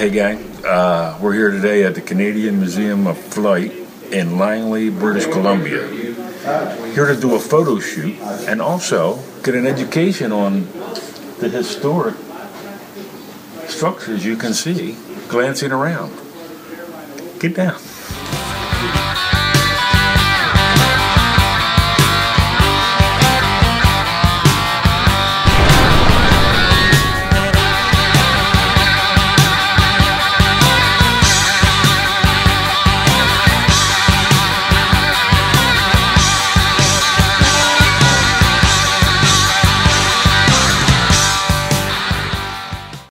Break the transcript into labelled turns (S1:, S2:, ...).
S1: Hey, gang. Uh, we're here today at the Canadian Museum of Flight in Langley, British Columbia. Here to do a photo shoot and also get an education on the historic structures you can see glancing around. Get down.